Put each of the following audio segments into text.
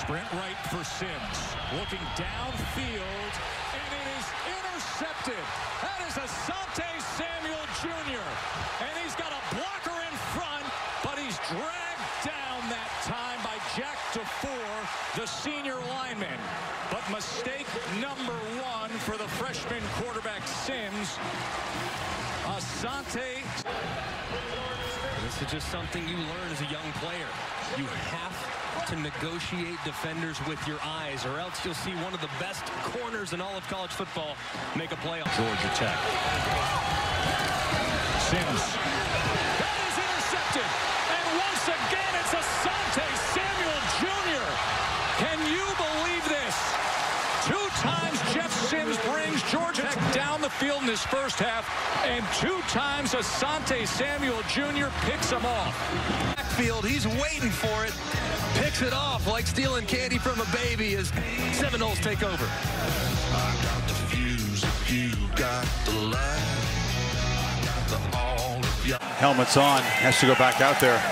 Sprint right for Sims. Looking downfield, and it is intercepted. That is Asante Samuel Jr. And he's got a blocker in front, but he's dragged down that time by Jack DeFoor, the senior lineman. But mistake number one for the freshman quarterback Sims. Asante. This is just something you learn as a young player. You have to negotiate defenders with your eyes, or else you'll see one of the best corners in all of college football make a play. Georgia Tech. Sims. That is intercepted. And once again, it's Asante Samuel Jr. Can you believe this? Two times Jeff Sims brings Georgia Tech down the field in his first half, and two times Asante Samuel Jr. picks him off. Backfield, he's waiting for it, picks it off like stealing candy from a baby as Seminoles take over. I got the fuse, you got the light. The all of your Helmets on, has to go back out there.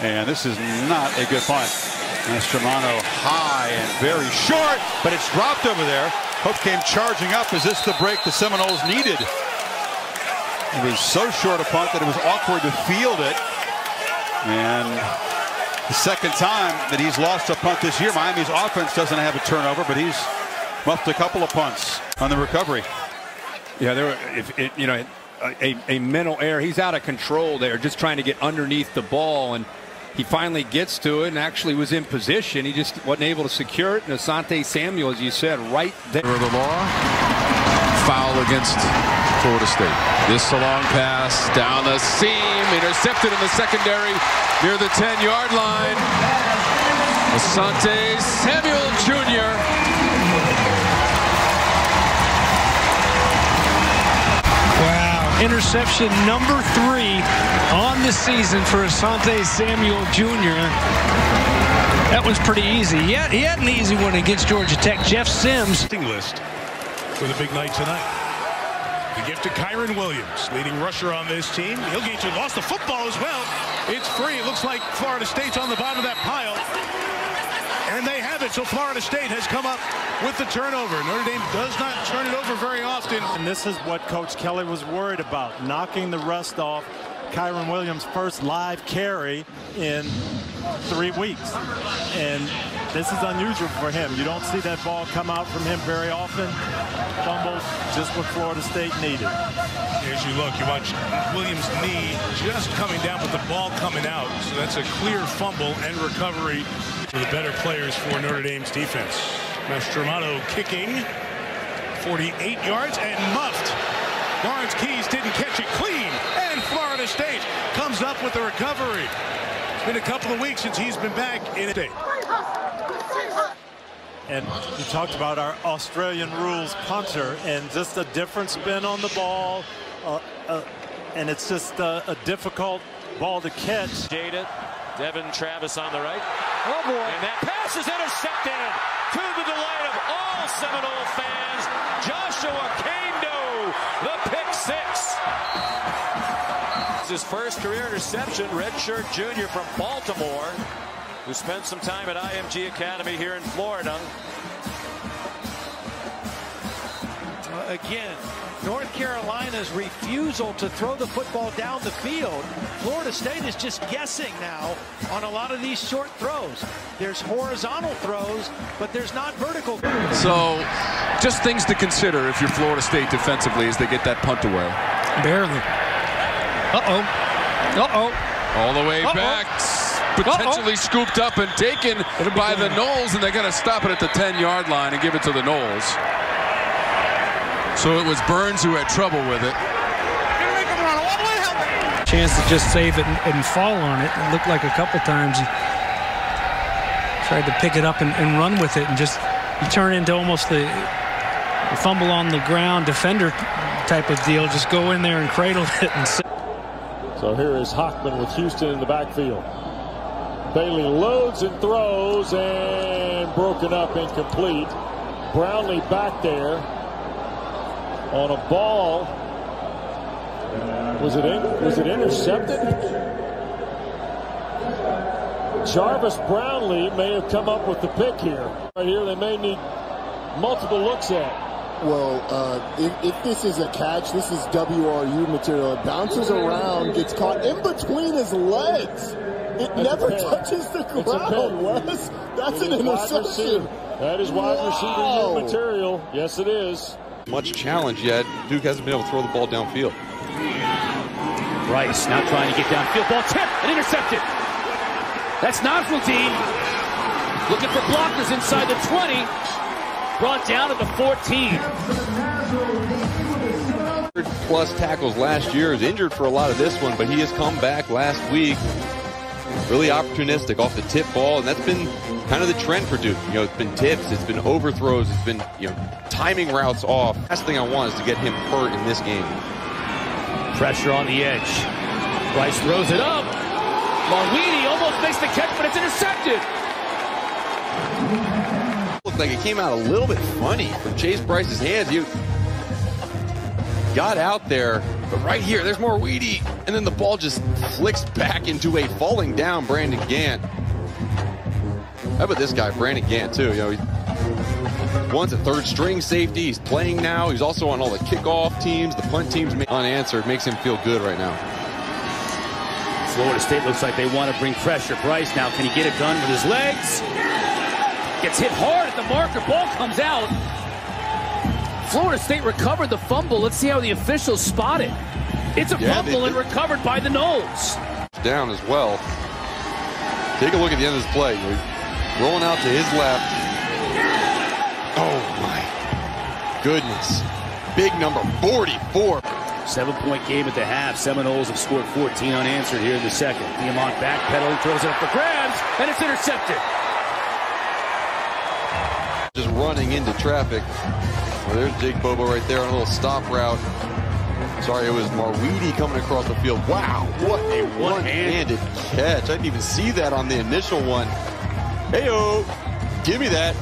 And this is not a good punt. Mastromanno high and very short, but it's dropped over there. Hope came charging up. Is this the break the Seminoles needed? It was so short a punt that it was awkward to field it. And the second time that he's lost a punt this year. Miami's offense doesn't have a turnover, but he's muffed a couple of punts on the recovery. Yeah, there. Were, if it, you know, a, a mental error. He's out of control there, just trying to get underneath the ball, and he finally gets to it and actually was in position. He just wasn't able to secure it. And Asante Samuel, as you said, right there. The law, foul against Florida State. This a long pass down the seam, intercepted in the secondary near the 10-yard line. Asante Samuel Jr. Wow. Interception number three on the season for Asante Samuel Jr. That was pretty easy. He had, he had an easy one against Georgia Tech. Jeff Sims. list for a big night tonight. The gift to Kyren Williams, leading rusher on this team. He'll get you lost the football as well. It's free. It looks like Florida State's on the bottom of that pile. And they have it. So Florida State has come up with the turnover. Notre Dame does not turn it over very often. And this is what Coach Kelly was worried about, knocking the rust off Kyren Williams' first live carry in three weeks. And this is unusual for him. You don't see that ball come out from him very often. Fumbles, just what Florida State needed. As you look, you watch Williams' knee just coming down, with the ball coming out. So that's a clear fumble and recovery for the better players for Notre Dame's defense. Mastromanno kicking 48 yards and muffed. Lawrence Keys didn't catch it clean, and Florida State comes up with the recovery. It's been a couple of weeks since he's been back in state. And you talked about our Australian rules punter and just a different spin on the ball. Uh, uh, and it's just uh, a difficult ball to catch. Jada, Devin Travis on the right. Oh boy. And that pass is intercepted to the delight of all Seminole fans. Joshua Kaindoh, the pick six. His first career interception, redshirt junior from Baltimore, who spent some time at IMG Academy here in Florida. Uh, again, North Carolina's refusal to throw the football down the field. Florida State is just guessing now on a lot of these short throws. There's horizontal throws, but there's not vertical. So, just things to consider if you're Florida State defensively as they get that punt away. Barely. Uh-oh. Uh-oh. All the way Uh-oh. back, potentially scooped up and taken by the Noles, and they're going to stop it at the 10-yard line and give it to the Noles. So it was Burns who had trouble with it. Chance to just save it and, and fall on it. It looked like a couple times he tried to pick it up and, and run with it and just you turn into almost the, the fumble on the ground defender type of deal. Just go in there and cradle it and sit. So here is Hockman with Houston in the backfield. Bailey loads and throws and broken up incomplete. Brownlee back there on a ball. Was it in, was it intercepted? Jarvis Brownlee may have come up with the pick here. Right here, they may need multiple looks at. Well, uh, if, if, this is a catch, this is WRU material. It bounces around, gets caught in between his legs. It That's never touches the ground. Wes. That's It an interception. That is wide Wow. receiver material. Yes, it is. Much challenge yet. Duke hasn't been able to throw the ball downfield. Rice now trying to get downfield. Ball tipped and intercepted. That's Nasruddin looking for blockers inside the 20. Brought down at the 14. Plus tackles last year. Is injured for a lot of this one, but he has come back last week. Really opportunistic off the tip ball, and that's been kind of the trend for Duke. You know, it's been tips, it's been overthrows, it's been you know timing routes off. Last thing I want is to get him hurt in this game. Pressure on the edge. Brice throws it up. Marwini almost makes the catch, but it's intercepted. Looked like it came out a little bit funny from Chase Brice's hands. You got out there, but right here, there's more Weedy, and then the ball just flicks back into a falling down Brandon Gant. How about this guy, Brandon Gant, too? You know, he once a third string safety. He's playing now. He's also on all the kickoff teams, the punt teams. Unanswered makes him feel good right now. Florida State looks like they want to bring pressure. Bryce now, can he get it done with his legs? Gets hit hard at the marker. Ball comes out. Florida State recovered the fumble. Let's see how the officials spot it. It's a Yeah, fumble and recovered by the nose. down as well. Take a look at the end of this play. Rolling out to his left. Oh my goodness. Big number 44. Seven point game at the half. Seminoles have scored 14 unanswered here in the second. Diamont backpedaling, throws it up for grabs, and it's intercepted. Running into traffic. Well, there's Jake Bobo right there on a little stop route. Sorry, it was Marweedy coming across the field. Wow, what a one-handed catch. I didn't even see that on the initial one. Heyo, give me that.